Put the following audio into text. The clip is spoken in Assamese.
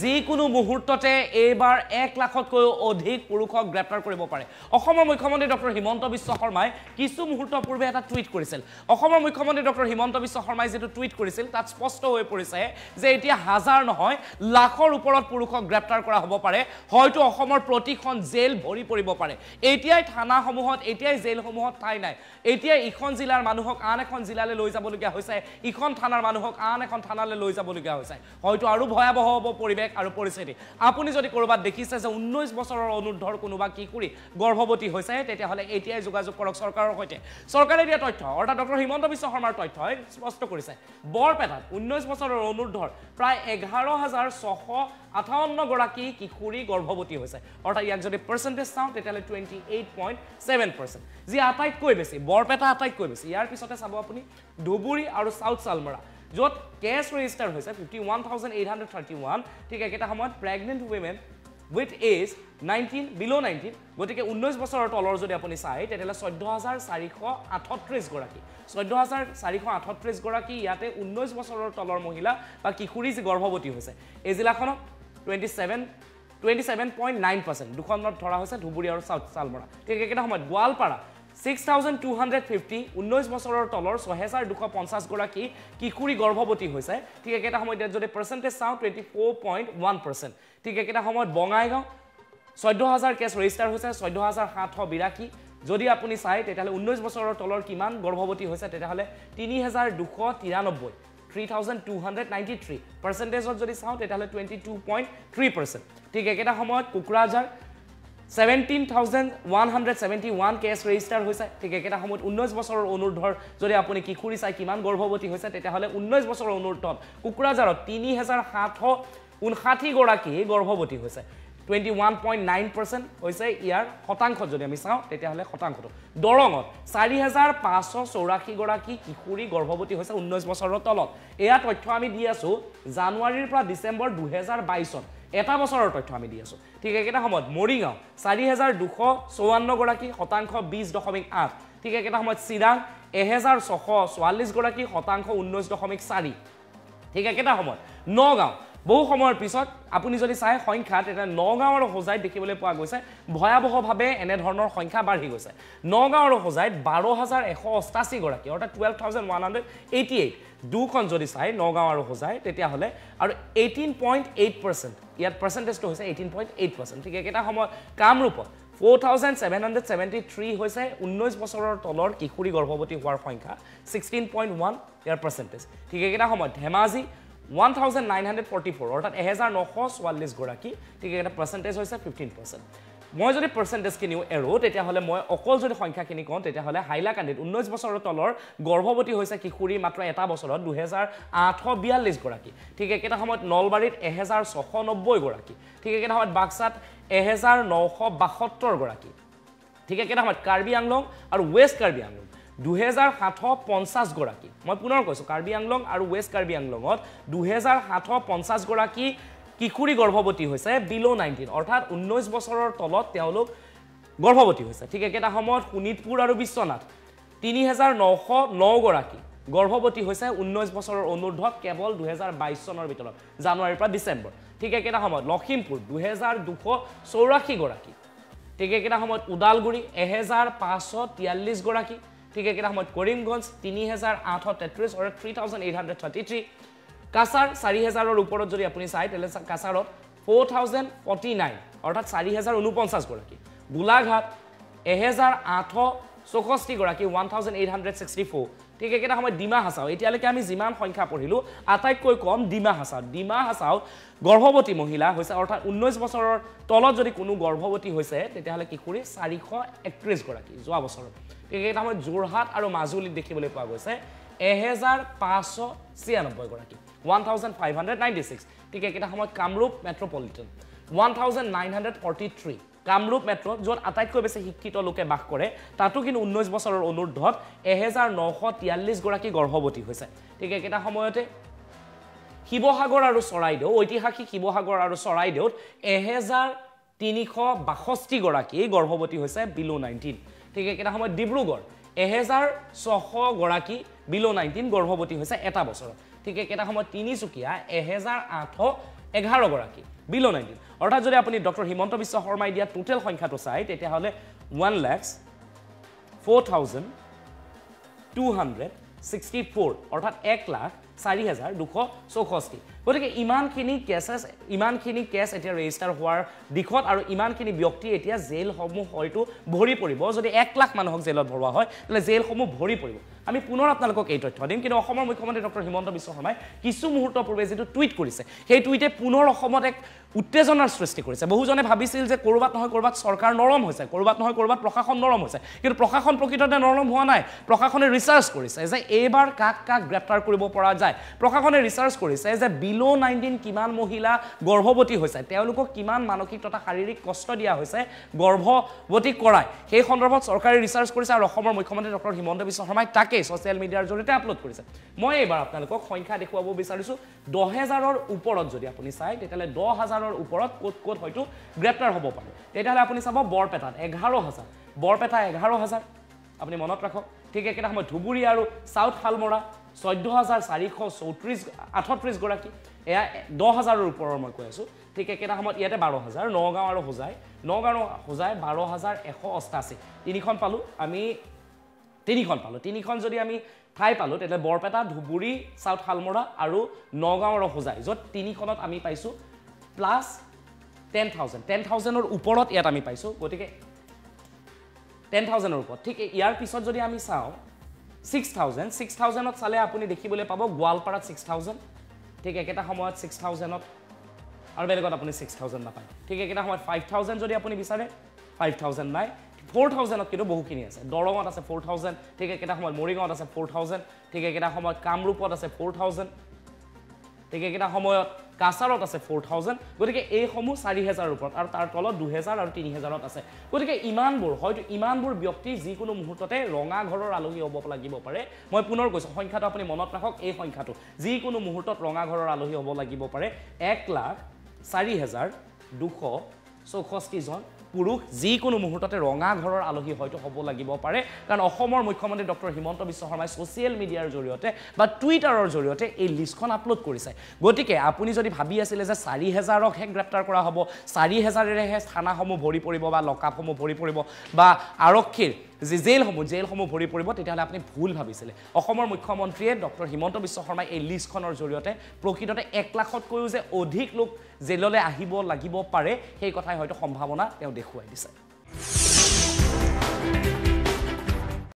যিকোনো মুহূৰ্ততে এইবাৰ এক লাখতকৈও অধিক পুৰুষক গ্ৰেপ্তাৰ কৰিব পাৰে। অসমৰ মুখ্যমন্ত্ৰী ডক্টৰ হিমন্ত বিশ্ব শৰ্মাই কিছু মুহূৰ্তৰ পূৰ্বে এটা টুইট কৰিছিল। অসমৰ মুখ্যমন্ত্ৰী ডক্টৰ হিমন্ত বিশ্ব শৰ্মাই যিটো টুইট কৰিছিল তাত স্পষ্ট হৈ পৰিছে যে এতিয়া হাজাৰ নহয় লাখৰ ওপৰত পুৰুষক গ্ৰেপ্তাৰ কৰা হ'ব পাৰে। হয়তো অসমৰ প্ৰতিখন জেল ভৰি পৰিব পাৰে। এতিয়াই থানাসমূহত এতিয়াই জেলসমূহত ঠাই নাই। এতিয়াই ইখন জিলাৰ মানুহক আন এখন জিলালৈ লৈ যাবলগীয়া হৈছে। ইখন থানাৰ মানুহক আন এখন থানালৈ লৈ যাবলগীয়া হৈছে। হয়তো আৰু ভয়াৱহ হ'ব পৰিৱেশ আৰু পৰিস্থিতি। আপুনি যদি ক'ৰবাত দেখিছে যে ঊনৈছ বছৰৰ অনুৰ্ধৰ কোনোবা কিশোৰী গৰ্ভৱতী হৈছে তেতিয়াহ'লে এতিয়াই যোগাযোগ কৰক চৰকাৰৰ সৈতে। চৰকাৰে দিয়া তথ্য অৰ্থাৎ ডক্টৰ হিমন্ত বিশ্ব শৰ্মাৰ তথ্যই স্পষ্ট কৰিছে। বৰপেটাত ঊনৈছ বছৰৰ অনুৰ্ধৰ প্ৰায় এঘাৰ হাজাৰ ছশ আঠাৱন্নগৰাকী কিশোৰী গৰ্ভৱতী হৈছে। অৰ্থাৎ ইয়াক যদি পাৰ্চেণ্টেজ চাওঁ তেতিয়াহ'লে twenty eight point seven percent যি আটাইতকৈ বেছি বৰপেটা আটাইতকৈ বেছি। ইয়াৰ পিছতে চাব আপুনি ধুবুৰী আৰু চাউথ চালমৰা। য'ত কেছ ৰেজিষ্টাৰ হৈছে fifty one thousand eight hundred thirty one ঠিক একেটা সময়ত pregnant women with age nineteen below' nineteen গতিকে ঊনৈছ বছৰৰ তলৰ যদি আপুনি চায় তেতিয়াহ'লে চৈধ্য হাজাৰ চাৰিশ আঠত্ৰিছগৰাকী চৈধ্য হাজাৰ চাৰিশ আঠত্ৰিছগৰাকী ইয়াতে ঊনৈছ বছৰৰ তলৰ মহিলা বা কিশোৰী যি গৰ্ভৱতী হৈছে এই জিলাখনত twenty seven twenty seven point nine percent দুখনত ধৰা হৈছে ধুবুৰী আৰু চাউথ চালমৰা ঠিক একেটা সময়ত Goalpara six thousand two hundred fifty ঊনৈছ বছৰৰ তলৰ ছহেজাৰ দুশ পঞ্চাছগৰাকী কিশোৰী গৰ্ভৱতী হৈছে। ঠিক একেটা সময়ত যদি পাৰ্চেণ্টেজ চাওঁ twenty four point one percent ঠিক একেটা সময়ত বঙাইগাঁও চৈধ্য হাজাৰ কেছ ৰেজিষ্টাৰ হৈছে চৈধ্য হাজাৰ সাতশ বিৰাশী। যদি আপুনি চায় তেতিয়াহ'লে ঊনৈছ বছৰৰ তলৰ কিমান গৰ্ভৱতী হৈছে তেতিয়াহ'লে তিনি হাজাৰ দুশ তিৰানব্বৈ three thousand two hundred ninety three পাৰ্চেণ্টেজত যদি চাওঁ তেতিয়াহ'লে twenty two point three percent ঠিক একেটা সময়ত Kokrajhar seventeen thousand one hundred seventy one case register হৈছে। ঠিক একেটা সময়ত ঊনৈছ বছৰৰ অনুৰ্ধৰ যদি আপুনি কিশোৰী চাই কিমান গৰ্ভৱতী হৈছে তেতিয়াহ'লে ঊনৈছ বছৰৰ অনুৰ্ধত কোকৰাঝাৰত তিনি হেজাৰ সাতশ ঊনষাঠিগৰাকী গৰ্ভৱতী হৈছে। Twenty one point nine percent হৈছে ইয়াৰ শতাংশত যদি আমি চাওঁ তেতিয়াহ'লে শতাংশটো। দৰঙত চাৰি হেজাৰ পাঁচশ চৌৰাশীগৰাকী কিশোৰী গৰ্ভৱতী হৈছে ঊনৈছ বছৰৰ তলত। এয়া তথ্য আমি দি আছোঁ জানুৱাৰীৰ পৰা ডিচেম্বৰ দুহেজাৰ বাইছত এটা বছৰৰ তথ্য আমি দি আছোঁ। ঠিক একেটা সময়ত মৰিগাঁও চাৰি হেজাৰ দুশ চৌৱান্নগৰাকী শতাংশ বিছ দশমিক আঠ। ঠিক একেটা সময়ত চিৰাং এহেজাৰ ছশ চৌৱাল্লিছগৰাকী শতাংশ ঊনৈছ দশমিক চাৰি। ঠিক একেটা সময়ত নগাঁও বহু সময়ৰ পিছত আপুনি যদি চাই সংখ্যা তেতিয়া নগাঁও আৰু হোজাইত দেখিবলৈ পোৱা গৈছে ভয়াৱহভাৱে এনেধৰণৰ সংখ্যা বাঢ়ি গৈছে। নগাঁও আৰু হোজাইত বাৰ হাজাৰ এশ অষ্টাশীগৰাকী অৰ্থাৎ twelve thousand one hundred eighty eight দুখন যদি চাই নগাঁও আৰু হোজাই তেতিয়াহ'লে আৰু এইটিন পইণ্ট এইট পাৰ্চেণ্ট ইয়াত পাৰ্চেণ্টেজটো হৈছে এইটিন পইণ্ট এইট পাৰ্চেণ্ট ঠিক একেটা সময়ত কামৰূপত four thousand seven hundred seventy three হৈছে ঊনৈছ বছৰৰ তলৰ কিশোৰী গৰ্ভৱতী হোৱাৰ সংখ্যা ছিক্সটিন পইণ্ট ওৱান ইয়াৰ পাৰ্চেণ্টেজ ঠিক একেটা সময়ত Dhemaji one thousand nine hundred forty four অৰ্থাৎ এহেজাৰ নশ চৌৱাল্লিছগৰাকী ঠিক এটা পাৰ্চেণ্টেজ হৈছে ফিফটিন পাৰ্চেণ্ট মই যদি পাৰ্চেণ্টেজখিনিও এৰোঁ তেতিয়াহ'লে মই অকল যদি সংখ্যাখিনি কওঁ তেতিয়াহ'লে হাইলাকান্দিত ঊনৈছ বছৰৰ তলৰ গৰ্ভৱতী হৈছে কিশোৰী মাত্ৰ এটা বছৰত দুহেজাৰ আঠশ বিয়াল্লিছগৰাকী ঠিক একেটা সময়ত নলবাৰীত এহেজাৰ ছশ নব্বৈগৰাকী ঠিক একেটা সময়ত বাক্সাত এহেজাৰ নশ বাসত্তৰগৰাকী ঠিক একেটা সময়ত কাৰ্বি আংলং আৰু ৱেষ্ট কাৰ্বি আংলং। দুহেজাৰ সাতশ পঞ্চাছগৰাকী মই পুনৰ কৈছোঁ কাৰ্বি আংলং আৰু ৱেষ্ট কাৰ্বি আংলঙত দুহেজাৰ সাতশ পঞ্চাছগৰাকী কিশোৰী গৰ্ভৱতী হৈছে বিল' নাইনটিন অৰ্থাৎ ঊনৈছ বছৰৰ তলত তেওঁলোক গৰ্ভৱতী হৈছে। ঠিক একেটা সময়ত শোণিতপুৰ আৰু বিশ্বনাথ তিনি হেজাৰ নশ নগৰাকী গৰ্ভৱতী হৈছে ঊনৈছ বছৰৰ অনুৰ্ধত কেৱল দুহেজাৰ বাইছ চনৰ ভিতৰত জানুৱাৰীৰ পৰা ডিচেম্বৰ। ঠিক একেটা সময়ত লখিমপুৰ দুহেজাৰ দুশ চৌৰাশীগৰাকী ঠিক একেটা সময়ত ওদালগুৰি এহেজাৰ পাঁচশ তিয়াল্লিছগৰাকী ঠিক একেটা সময়ত কৰিমগঞ্জ তিনি হেজাৰ আঠশ তেত্ৰিছ অৰ্থাৎ three thousand eight hundred thirty three Cachar চাৰি হেজাৰৰ ওপৰত যদি আপুনি চায় তেতিয়াহ'লে কাছাৰত ফ'ৰ থাউজেণ্ড ফৰ্টি নাইন অৰ্থাৎ চাৰি হেজাৰ ঊনপঞ্চাছগৰাকী গোলাঘাট এহেজাৰ আঠশ চৌষষ্ঠিগৰাকী one thousand eight hundred sixty four ঠিক একেটা সময়ত ডিমা হাছাও এতিয়ালৈকে আমি যিমান সংখ্যা পঢ়িলোঁ আটাইতকৈ কম ডিমা হাছাও ডিমা হাছাওত গৰ্ভৱতী মহিলা হৈছে অৰ্থাৎ ঊনৈছ বছৰৰ তলত যদি কোনো গৰ্ভৱতী হৈছে তেতিয়াহ'লে কিশোৰী চাৰিশ একত্ৰিছগৰাকী যোৱা বছৰত ঠিক একেটা সময়ত যোৰহাট আৰু মাজুলীত দেখিবলৈ পোৱা গৈছে এহেজাৰ পাঁচশ ছিয়ানব্বৈগৰাকী one thousand five hundred ninety six. ঠিক একেটা সময়ত Kamrup metropolitan. One thousand nine hundred forty three. Kamrup মেট্ৰত য'ত আটাইতকৈ বেছি শিক্ষিত লোকে বাস কৰে। তাতো কিন্তু ঊনৈছ বছৰৰ অনুৰ্ধত এহেজাৰ নশ তিয়াল্লিছগৰাকী গৰ্ভৱতী হৈছে। ঠিক একেটা সময়তে শিৱসাগৰ আৰু চৰাইদেউ ঐতিহাসিক শিৱসাগৰ আৰু চৰাইদেউত এহেজাৰ তিনিশ বাষষ্ঠিগৰাকী গৰ্ভৱতী হৈছে বিল' নাইনটিন ঠিক একেটা সময়ত ডিব্ৰুগড় এহেজাৰ ছশগৰাকী বিল' নাইনটিন গৰ্ভৱতী হৈছে এটা বছৰত। ঠিক একেটা সময়ত তিনিচুকীয়া এহেজাৰ আঠশ এঘাৰগৰাকী বিল' নাইনটিন অৰ্থাৎ যদি আপুনি ডক্টৰ হিমন্ত বিশ্ব শৰ্মাই দিয়া টোটেল সংখ্যাটো চায় তেতিয়াহ'লে one lakhs four thousand two hundred sixty four অৰ্থাৎ এক লাখ চাৰি হাজাৰ দুশ চৌষষ্ঠি। গতিকে ইমানখিনি কেছেছ ইমানখিনি কেছ এতিয়া ৰেজিষ্টাৰ হোৱাৰ দিশত আৰু ইমানখিনি ব্যক্তি এতিয়া জেলসমূহ হয়তো ভৰি পৰিব। যদি এক লাখ মানুহক জেলত ভৰোৱা হয় তেতিয়াহ'লে জেলসমূহ ভৰি পৰিব। আমি পুনৰ আপোনালোকক এই তথ্য দিম। কিন্তু অসমৰ মুখ্যমন্ত্ৰী ডক্টৰ হিমন্ত বিশ্ব শৰ্মাই কিছু মুহূৰ্ত পূৰ্বে যিটো টুইট কৰিছে সেই টুইটে পুনৰ অসমত এক উত্তেজনাৰ সৃষ্টি কৰিছে। বহুজনে ভাবিছিল যে ক'ৰবাত নহয় ক'ৰবাত চৰকাৰ নৰম হৈছে ক'ৰবাত নহয় ক'ৰবাত প্ৰশাসন নৰম হৈছে। কিন্তু প্ৰশাসন প্ৰকৃততে নৰম হোৱা নাই। প্ৰশাসনে ৰিচাৰ্চ কৰিছে যে এইবাৰ কাক কাক গ্ৰেপ্তাৰ কৰিব পৰা যায়। প্ৰশাসনে ৰিচাৰ্চ কৰিছে যে বিল' নাইনটিন কিমান মহিলা গৰ্ভৱতী হৈছে তেওঁলোকক কিমান মানসিক তথা শাৰীৰিক কষ্ট দিয়া হৈছে গৰ্ভৱতী কৰাই। সেই সন্দৰ্ভত চৰকাৰে ৰিচাৰ্চ কৰিছে আৰু অসমৰ মুখ্যমন্ত্ৰী ডক্টৰ হিমন্ত বিশ্ব শৰ্মাই তাকেই ছ'চিয়েল মিডিয়াৰ জৰিয়তে আপলোড কৰিছে। মই এইবাৰ আপোনালোকক সংখ্যা দেখুৱাব বিচাৰিছোঁ। দহ হেজাৰৰ ওপৰত যদি আপুনি চায় তেতিয়াহ'লে দহ হাজাৰৰ ওপৰত ক'ত ক'ত হয়তো গ্ৰেপ্তাৰ হ'ব পাৰে। তেতিয়াহ'লে আপুনি চাব বৰপেটাত এঘাৰ হাজাৰ। বৰপেটা এঘাৰ হাজাৰ। আপুনি মনত ৰাখক। ঠিক একেটা সময়ত ধুবুৰী আৰু চাউথ শালমৰা চৈধ্য হাজাৰ চাৰিশ চৌত্ৰিছ আঠত্ৰিছগৰাকী এয়া দহ হাজাৰৰ ওপৰৰ মই কৈ আছোঁ। ঠিক একেটা সময়ত ইয়াতে বাৰ হাজাৰ নগাঁও আৰু হোজাই নগাঁও হোজাই বাৰ হাজাৰ এশ অষ্টাশী। তিনিখন পালোঁ আমি তিনিখন পালোঁ। তিনিখন যদি আমি ঠাই পালোঁ তেতিয়াহ'লে বৰপেটা ধুবুৰী চাউথ শালমৰা আৰু নগাঁও আৰু হোজাই য'ত তিনিখনত আমি পাইছোঁ প্লাছ টেন থাউজেণ্ড টেন থাউজেণ্ডৰ ওপৰত ইয়াত আমি পাইছোঁ গতিকে টেন থাউজেণ্ডৰ ওপৰত ঠিক ইয়াৰ পিছত যদি আমি চাওঁ ছিক্স থাউজেণ্ড ছিক্স থাউজেণ্ডত চালে আপুনি দেখিবলৈ পাব গোৱালপাৰাত ছিক্স থাউজেণ্ড ঠিক একেটা সময়ত ছিক্স থাউজেণ্ডত আৰু বেলেগত আপুনি ছিক্স থাউজেণ্ড নাপায়। ঠিক একেটা সময়ত ফাইভ থাউজেণ্ড যদি আপুনি বিচাৰে ফাইভ থাউজেণ্ড নাই। ফ'ৰ থাউজেণ্ডত কিন্তু বহুখিনি আছে। দৰঙত আছে ফ'ৰ থাউজেণ্ড ঠিক একেটা সময়ত মৰিগাঁৱত আছে ফ'ৰ থাউজেণ্ড ঠিক একেটা সময়ত কামৰূপত আছে ফ'ৰ থাউজেণ্ড ঠিক একেটা সময়ত কাছাৰত আছে ফ'ৰ থাউজেণ্ড গতিকে এইসমূহ চাৰি হেজাৰৰ ওপৰত আৰু তাৰ তলত দুহেজাৰ আৰু তিনি হেজাৰত আছে। গতিকে ইমানবোৰ হয়তো ইমানবোৰ ব্যক্তি যিকোনো মুহূৰ্ততে ৰঙা ঘৰৰ আলহী হ'ব লাগিব পাৰে। মই পুনৰ কৈছোঁ সংখ্যাটো আপুনি মনত ৰাখক এই সংখ্যাটো। যিকোনো মুহূৰ্তত ৰঙা ঘৰৰ আলহী হ'ব লাগিব পাৰে। এক লাখ চাৰি হেজাৰ দুশ চৌষষ্ঠিজন পুৰুষ যিকোনো মুহূৰ্ততে ৰঙা ঘৰৰ আলহী হয়তো হ'ব লাগিব পাৰে। কাৰণ অসমৰ মুখ্যমন্ত্ৰী ডক্টৰ হিমন্ত বিশ্ব শৰ্মাই ছ'চিয়েল মিডিয়াৰ জৰিয়তে বা টুইটাৰৰ জৰিয়তে এই লিষ্টখন আপলোড কৰিছে। গতিকে আপুনি যদি ভাবি আছিলে যে চাৰি হেজাৰকহে গ্ৰেপ্তাৰ কৰা হ'ব চাৰি হেজাৰেৰেহে থানাসমূহ ভৰি পৰিব বা লকআপসমূহ ভৰি পৰিব বা আৰক্ষীৰ যি জেইলসমূহ জেইলসমূহ ভৰি পৰিব তেতিয়াহ'লে আপুনি ভুল ভাবিছিলে। অসমৰ মুখ্যমন্ত্ৰীয়ে ডক্টৰ হিমন্ত বিশ্ব শৰ্মাই এই লিষ্টখনৰ জৰিয়তে প্ৰকৃততে এক লাখতকৈও যে অধিক লোক জেললৈ আহিব লাগিব পাৰে সেই কথাই হয়তো সম্ভাৱনা তেওঁ দেখুৱাই দিছে।